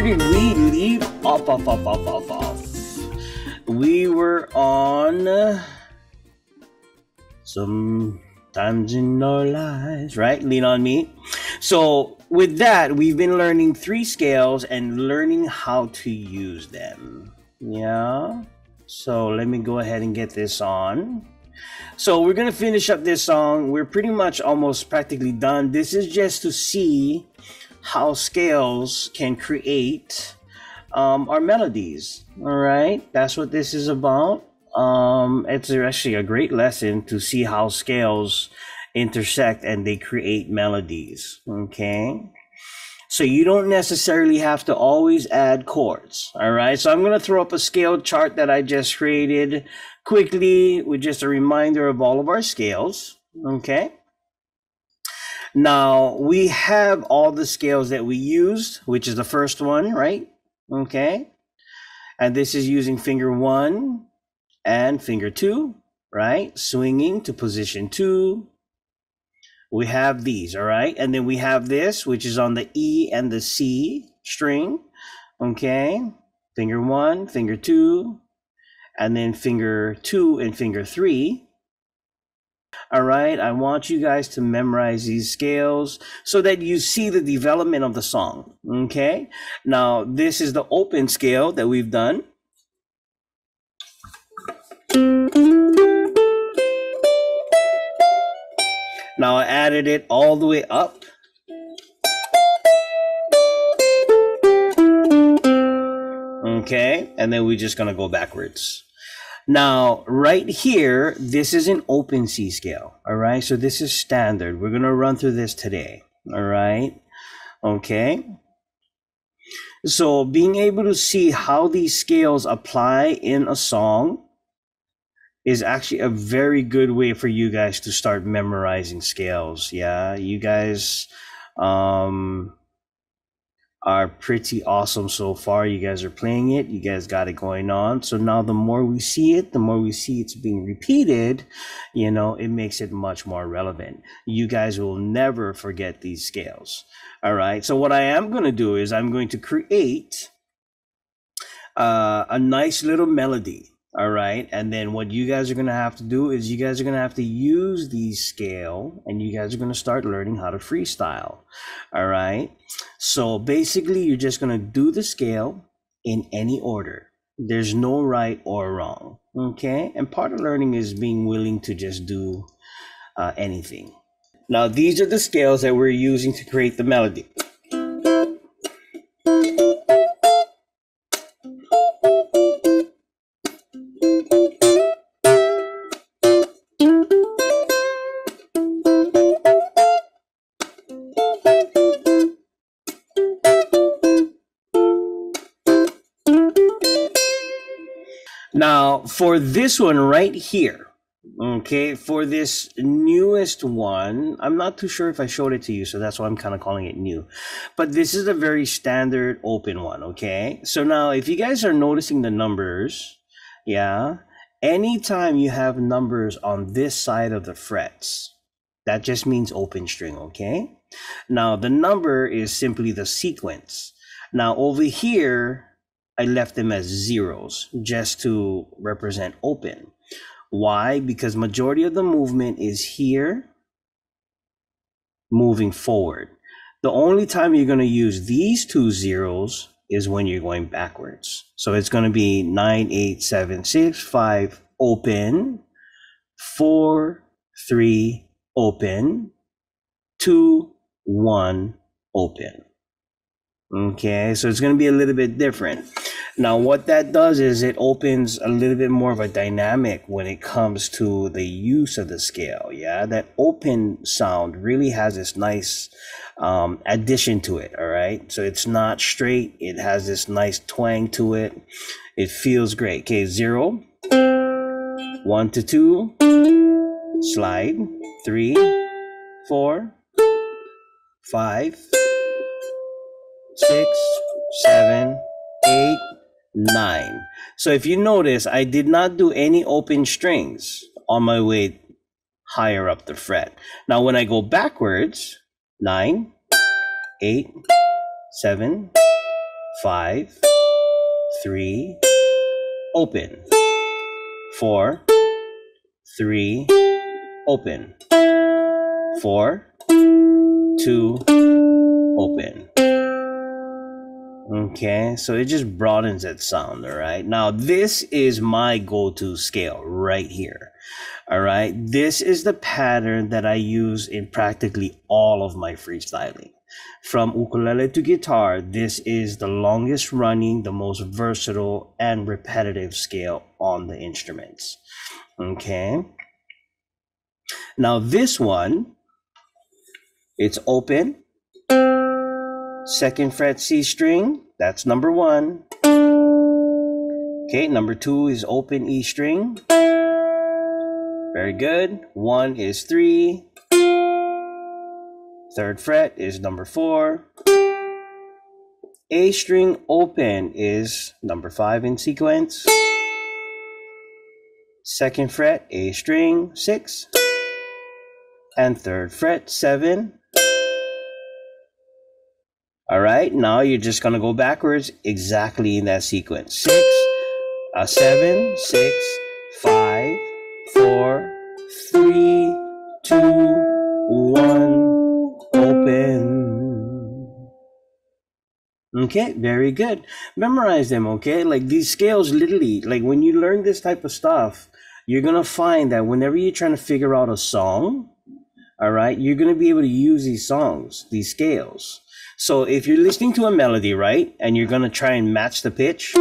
where did we leave off, off, off, off, off, off? We were on uh, sometimes in our lives, right? Lean on me. So, with that, we've been learning three scales and learning how to use them. Yeah. So, let me go ahead and get this on. So, we're to finish up this song. We're pretty much almost practically done. This is just to see how scales can create um, our melodies. All right, that's what this is about. Um, it's actually a great lesson to see how scales intersect and they create melodies. Okay. So you don't necessarily have to always add chords. All right. So I'm going to throw up a scale chart that I just created quickly with just a reminder of all of our scales. Okay. Now we have all the scales that we used, which is the first one, right? Okay. And this is using finger one and finger two, right? Swinging to position two. We have these, all right? And then we have this, which is on the E and the C string. Okay. Finger one, finger two, and then finger two and finger three. All right. I want you guys to memorize these scales so that you see the development of the song. Okay. Now, this is the open scale that we've done. Now I added it all the way up. Okay. And then we're just to go backwards. Now, right here, this is an open C scale. All right. So this is standard. We're going to run through this today. All right. Okay. So being able to see how these scales apply in a song is actually a very good way for you guys to start memorizing scales. Yeah. You guys, um, are pretty awesome so far. You guys are playing it. You guys got it going on. So now the more we see it, the more we see it's being repeated, you know, it makes it much more relevant. You guys will never forget these scales. All right. So what I am going to do is I'm going to create uh, a nice little melody all right. And then what you guys are going to have to do is you guys are going to have to use the scale and you guys are going to start learning how to freestyle. All right. So basically, you're just going to do the scale in any order. There's no right or wrong. Okay. And part of learning is being willing to just do uh, anything. Now, these are the scales that we're using to create the melody. Now, for this one right here, okay, for this newest one, I'm not too sure if I showed it to you, so that's why I'm kind of calling it new. But this is a very standard open one, okay? So now, if you guys are noticing the numbers, yeah, anytime you have numbers on this side of the frets, that just means open string, okay? Now, the number is simply the sequence. Now, over here, I left them as zeros just to represent open. Why? Because majority of the movement is here moving forward. The only time you're going to use these two zeros is when you're going backwards. So it's going to be nine, eight, seven, six, five, open, four, three, open, two, one, open. Okay, so it's going to be a little bit different. Now, what that does is it opens a little bit more of a dynamic when it comes to the use of the scale. Yeah, that open sound really has this nice um, addition to it. All right, so it's not straight, it has this nice twang to it. It feels great. Okay, zero, one to two, slide, three, four, five six, seven, eight, nine. So if you notice, I did not do any open strings on my way higher up the fret. Now, when I go backwards, nine, eight, seven, five, three, open, four, three, open, four, two, open. Okay, so it just broadens that sound, all right? Now, this is my go to scale right here, all right? This is the pattern that I use in practically all of my freestyling. From ukulele to guitar, this is the longest running, the most versatile, and repetitive scale on the instruments. Okay. Now, this one, it's open, second fret C string, that's number one. Okay, number two is open E string. Very good. One is three. Third fret is number four. A string open is number five in sequence. Second fret, A string, six. And third fret, seven. All right, now you're just gonna go backwards exactly in that sequence. Six, a seven, six, five, four, three, two, one, open. Okay, very good. Memorize them, okay? Like these scales literally, like when you learn this type of stuff, you're gonna find that whenever you're trying to figure out a song, all right, you're gonna be able to use these songs, these scales. So if you're listening to a melody, right, and you're gonna try and match the pitch,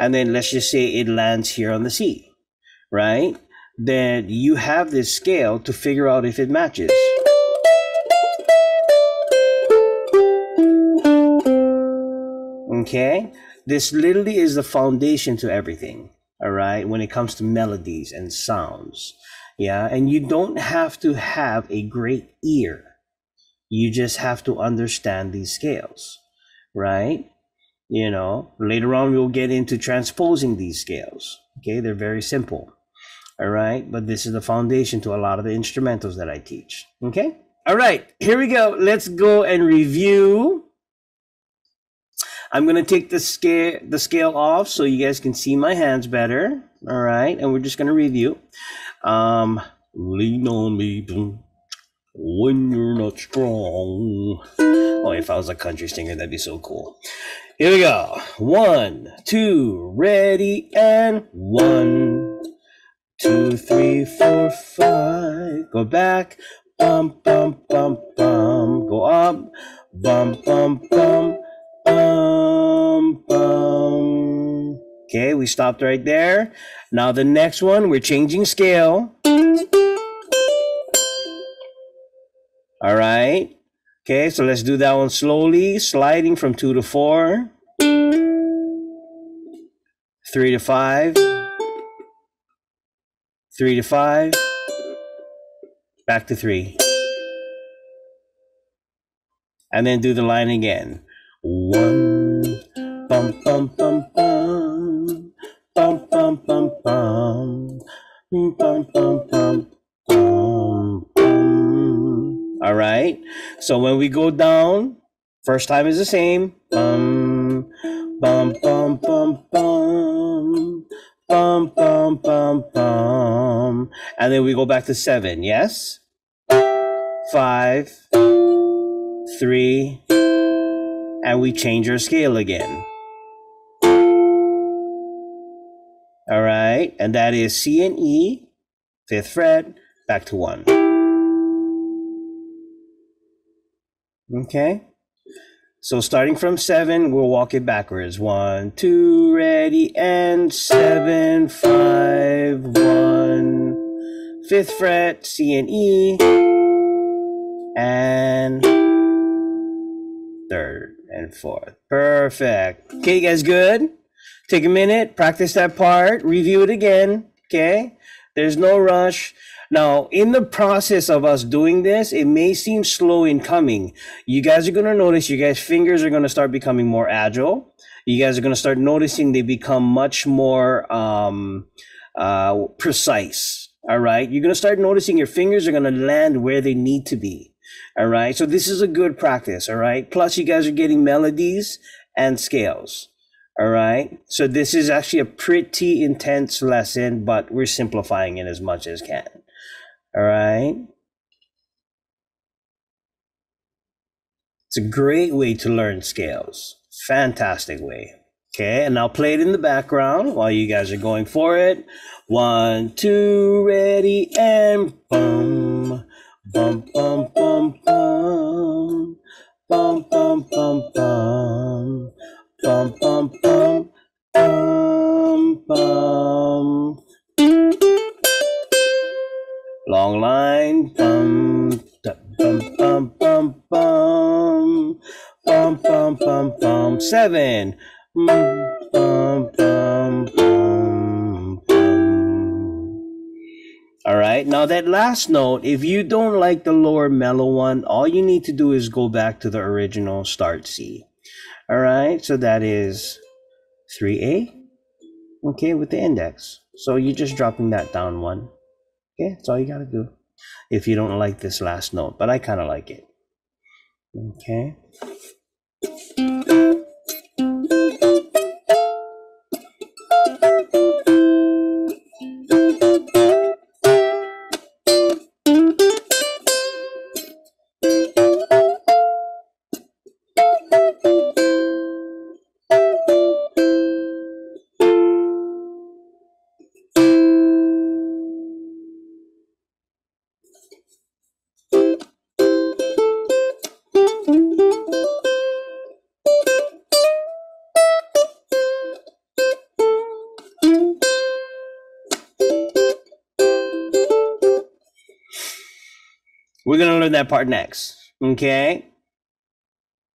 and then let's just say it lands here on the C, right? Then you have this scale to figure out if it matches. Okay? This literally is the foundation to everything, all right, when it comes to melodies and sounds. Yeah, and you don't have to have a great ear. You just have to understand these scales, right? You know, later on we'll get into transposing these scales. Okay, they're very simple. All right, but this is the foundation to a lot of the instrumentals that I teach. Okay, all right, here we go. Let's go and review. I'm gonna take the scale the scale off so you guys can see my hands better. All right, and we're just gonna review. Um, lean on me when you're not strong. Oh, if I was a country singer, that'd be so cool. Here we go. One, two, ready, and one, two, three, four, five. Go back. Bum, bum, bum, bum. Go up. Bum, bum, bum, bum, bum. Okay, we stopped right there. Now the next one, we're changing scale. All right. Okay, so let's do that one slowly, sliding from two to four, three to five, three to five, back to three. And then do the line again. One, bum, bum, bum, bum, So when we go down, first time is the same. Bum, bum, bum, bum, bum, bum, bum, bum, bum. And then we go back to seven. Yes? Five, three, and we change our scale again. All right, and that is C and E, fifth fret, back to one. Okay, so starting from seven, we'll walk it backwards. One, two, ready, and seven, five, one, fifth fret, C and E, and third and fourth. Perfect. Okay, you guys good? Take a minute, practice that part, review it again. Okay, there's no rush. Now, in the process of us doing this, it may seem slow in coming. You guys are going to notice your guys' fingers are going to start becoming more agile. You guys are going to start noticing they become much more um, uh, precise. All right. You're going to start noticing your fingers are going to land where they need to be. All right. So this is a good practice. All right. Plus you guys are getting melodies and scales. All right. So this is actually a pretty intense lesson, but we're simplifying it as much as can. All right. It's a great way to learn scales. Fantastic way. Okay, and I'll play it in the background while you guys are going for it. One, two, ready, and bum, bum, bum, bum, bum, bum, bum, bum, bum, bum, bum, bum, bum, bum. Long line, bum, bum, bum, bum, bum, bum, bum, bum, bum. Seven. Mm, bum, bum, bum. All right. Now that last note, if you don't like the lower mellow one, all you need to do is go back to the original start C. All right. So that is 3A. Okay, with the index. So you're just dropping that down one. Okay, that's all you gotta do. If you don't like this last note, but I kind of like it. Okay. We're going to learn that part next. Okay.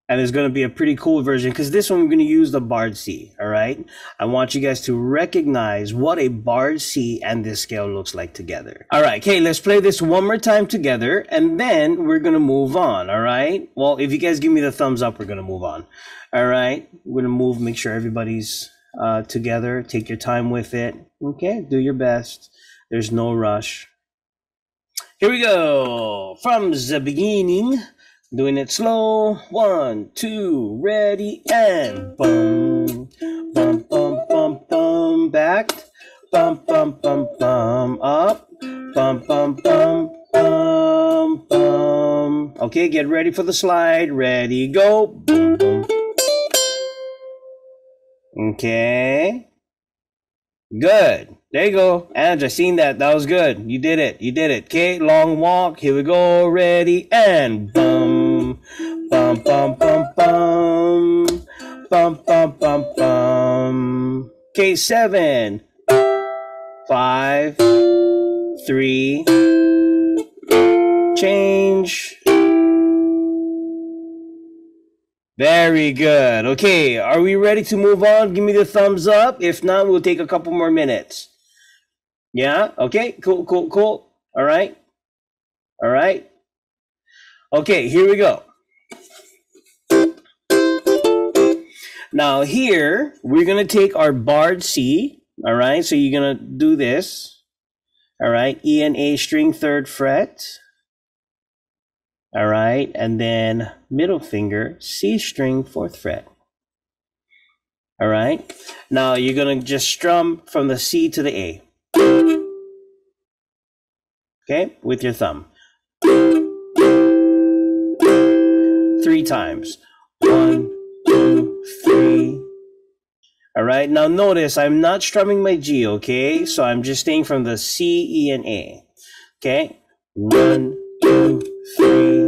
And it's going to be a pretty cool version because this one we're going to use the barred C. All right. I want you guys to recognize what a barred C and this scale looks like together. All right. Okay. Let's play this one more time together and then we're going to move on. All right. Well, if you guys give me the thumbs up, we're going to move on. All right. We're going to move, make sure everybody's uh, together. Take your time with it. Okay. Do your best. There's no rush. Here we go. From the beginning, doing it slow. One, two, ready, and bum, bum, bum, bum, bum, back, bum, bum, bum, bum, up, bum, bum, bum, bum, bum. Okay, get ready for the slide. Ready, go. Boom, boom. Okay. Good. There you go. Ange, I seen that. That was good. You did it. You did it. Okay, long walk. Here we go. Ready and bum. Bum bum bum bum. Bum bum bum bum. Okay, seven. Five. Three. Change. Very good. Okay, are we ready to move on? Give me the thumbs up. If not, we'll take a couple more minutes. Yeah? Okay, cool, cool, cool. All right. All right. Okay, here we go. Now here, we're going to take our barred C. All right, so you're going to do this. All right, E and A string third fret. All right, and then middle finger, C string, fourth fret. All right, now you're gonna just strum from the C to the A. Okay, with your thumb. Three times. One, two, three. All right, now notice I'm not strumming my G, okay? So I'm just staying from the C, E, and A. Okay, one, two, three.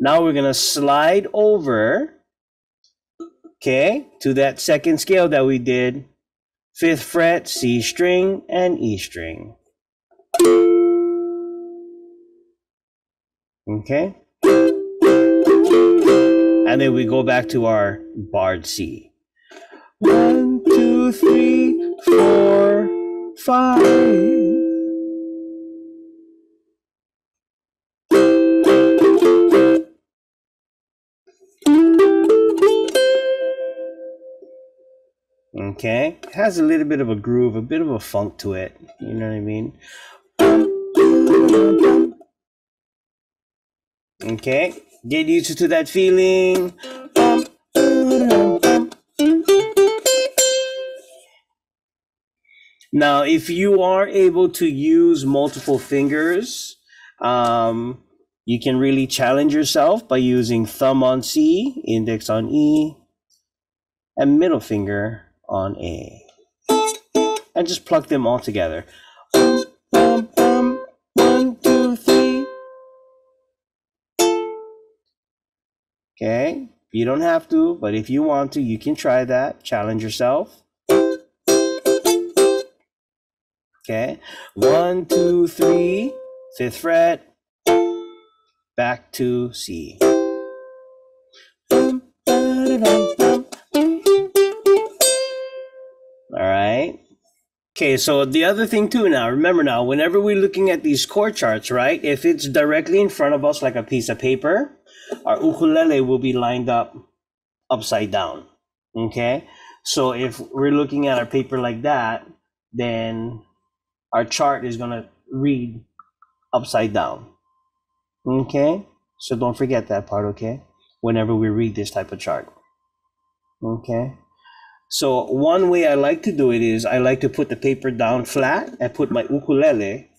Now we're going to slide over, okay, to that second scale that we did. Fifth fret, C string, and E string. Okay. And then we go back to our barred C. One, two, three, four, five. Okay, it has a little bit of a groove, a bit of a funk to it. You know what I mean? Okay, get used to that feeling. Now, if you are able to use multiple fingers, um, you can really challenge yourself by using thumb on C, index on E, and middle finger on A. And just pluck them all together. One, two, three. Okay, you don't have to, but if you want to, you can try that. Challenge yourself. Okay, one, two, three, fifth fret, back to C. Okay, so the other thing too now, remember now, whenever we're looking at these chord charts, right, if it's directly in front of us like a piece of paper, our ukulele will be lined up upside down. Okay, so if we're looking at our paper like that, then our chart is going to read upside down. Okay? So don't forget that part, okay? Whenever we read this type of chart. Okay? So one way I like to do it is I like to put the paper down flat and put my ukulele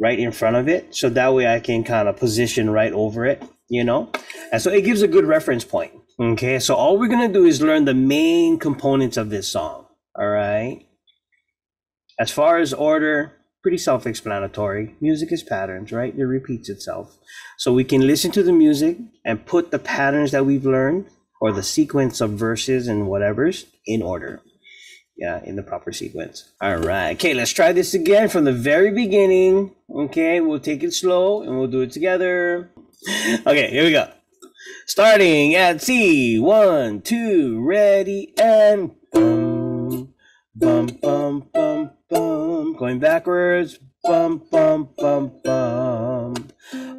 right in front of it. So that way I can kind of position right over it, you know? And so it gives a good reference point. Okay, so all we're gonna do is learn the main components of this song. All right. As far as order, pretty self explanatory. Music is patterns, right? It repeats itself. So we can listen to the music and put the patterns that we've learned or the sequence of verses and whatever's in order. Yeah, in the proper sequence. All right. Okay, let's try this again from the very beginning. Okay, we'll take it slow and we'll do it together. Okay, here we go. Starting at C. One, two, ready, and boom, bum, bum, bum, bum. Going backwards. Bum bum bum bum.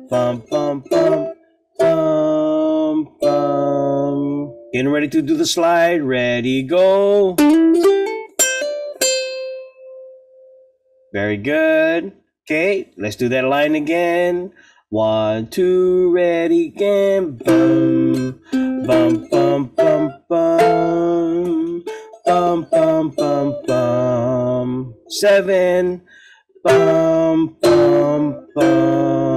Bum bum bum bum Getting ready to do the slide. Ready, go. Very good. Okay, let's do that line again. One, two, ready, again. Bum, bum, bum, bum, bum. Bum, bum, bum, bum. Seven. Bum, bum, bum,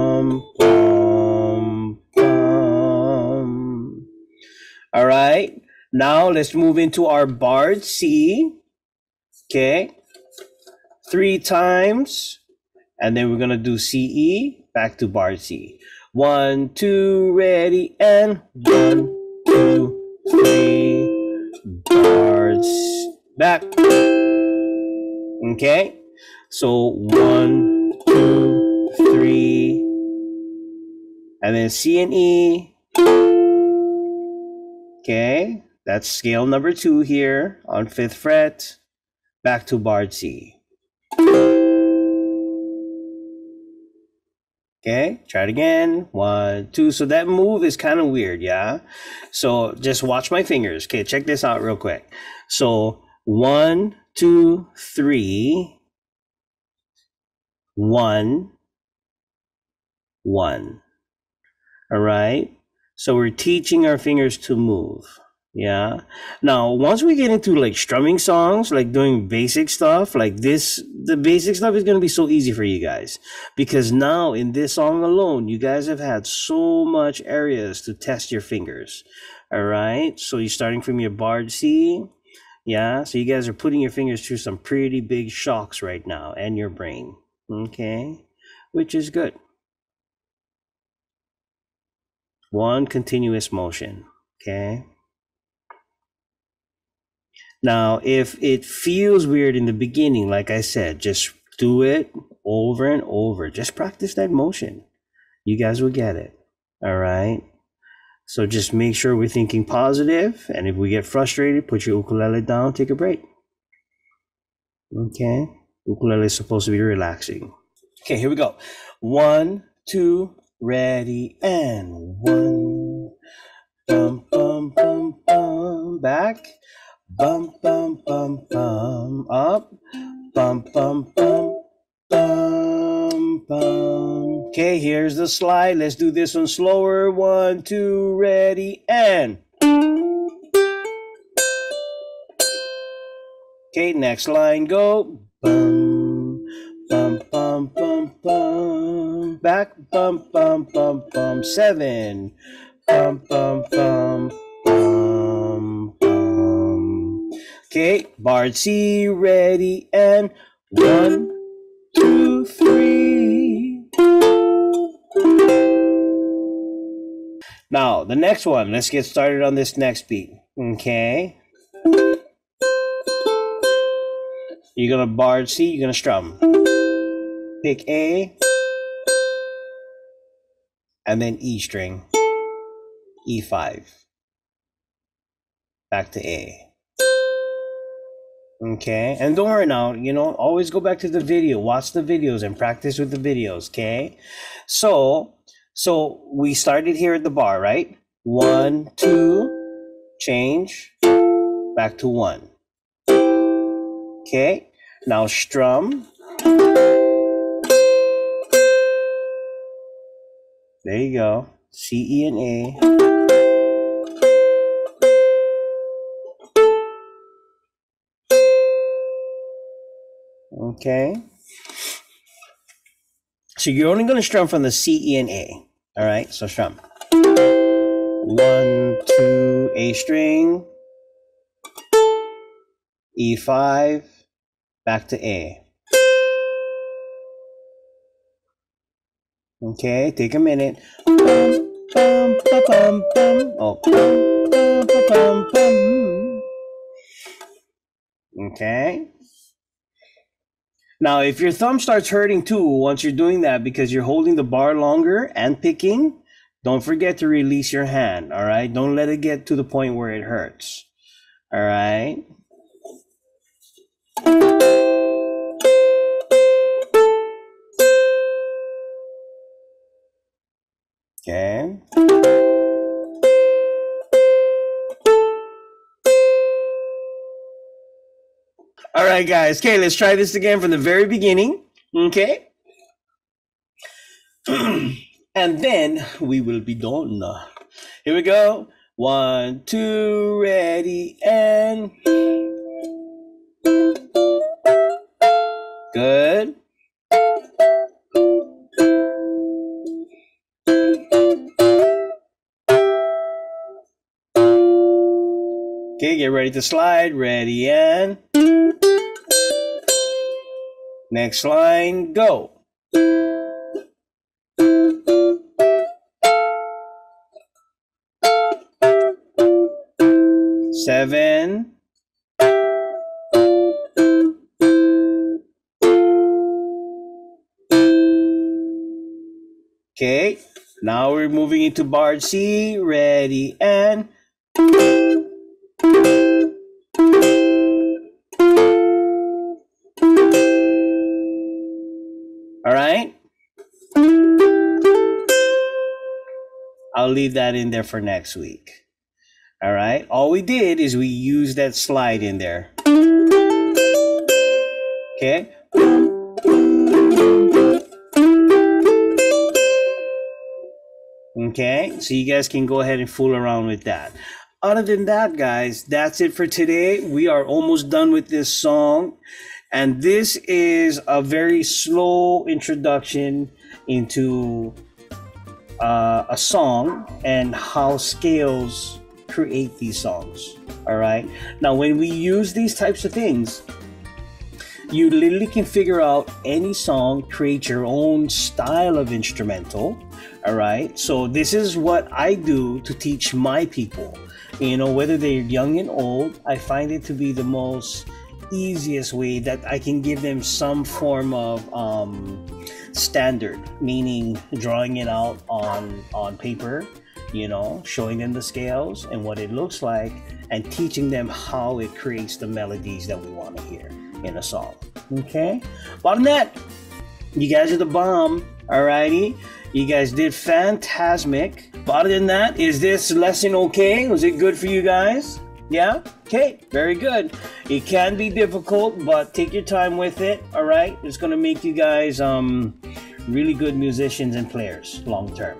All right. Now let's move into our barred C. Okay. Three times. And then we're going to do CE back to barred C. One, two, ready, and one, two, three cards back. Okay, so one, two, three, and then C and E. Okay, that's scale number two here on fifth fret, back to barred C. Okay, try it again. One, two. So that move is kind of weird, yeah? So just watch my fingers. Okay, check this out real quick. So one, two, three, one, one. All right. So we're teaching our fingers to move. Yeah. Now, once we get into like strumming songs, like doing basic stuff, like this, the basic stuff is going to be so easy for you guys because now in this song alone, you guys have had so much areas to test your fingers. All right. So you're starting from your barred C. Yeah. So you guys are putting your fingers through some pretty big shocks right now and your brain. Okay. Which is good. One continuous motion. Okay. Now, if it feels weird in the beginning, like I said, just do it over and over. Just practice that motion. You guys will get it. All right. So just make sure we're thinking positive, and if we get frustrated, put your ukulele down, take a break. Okay. Ukulele is supposed to be relaxing. Okay, here we go. One, two, ready, and one. Bum, bum, bum, bum. Back. bum bum bum bum. Up. Bum bum bum bum bum. Okay here's the slide. Let's do this one slower. One two ready and. Okay next line go. Bum bum bum bum. Back bum bum bum bum. Seven. Bum bum bum bum bum. Okay barred C ready and one two three. Now the next one. Let's get started on this next beat. Okay. You're gonna barred C you're gonna strum pick A and then E string, E5, back to A. Okay, and don't worry now, you know, always go back to the video, watch the videos and practice with the videos, okay? So, so we started here at the bar, right? One, two, change, back to one. Okay, now strum. There you go. C, E, and A. Okay. So you're only going to strum from the C, E, and A. All right. So strum. One, two, A string. E5. Back to A. Okay, take a minute. Oh. Okay. Now, if your thumb starts hurting too once you're doing that because you're holding the bar longer and picking, don't forget to release your hand. All right. Don't let it get to the point where it hurts. All right. Okay. All right, guys. Okay, let's try this again from the very beginning. Okay. and then we will be done. Here we go. One, two, ready, and. Good. Okay, get ready to slide. Ready and. Next line, go. Seven. Okay, now we're moving into bar C. Ready and. I'll leave that in there for next week. All right. All we did is we used that slide in there. Okay. Okay. So you guys can go ahead and fool around with that. Other than that, guys, that's it for today. We are almost done with this song. And this is a very slow introduction into uh, a song and how scales create these songs. All right. Now, when we use these types of things, you literally can figure out any song, create your own style of instrumental. All right. So, this is what I do to teach my people. You know, whether they're young and old, I find it to be the most easiest way that I can give them some form of um, standard, meaning drawing it out on on paper, you know, showing them the scales and what it looks like, and teaching them how it creates the melodies that we want to hear in a song. Okay, bottom that, you guys are the bomb. Alrighty, you guys did fantastic. But other than that, is this lesson okay? Was it good for you guys? Yeah? Okay, very good. It can be difficult, but take your time with it, all right? It's going to make you guys um really good musicians and players long term.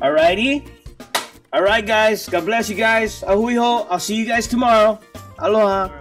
All righty? All right, guys. God bless you guys. A hui hou. I'll see you guys tomorrow. Aloha.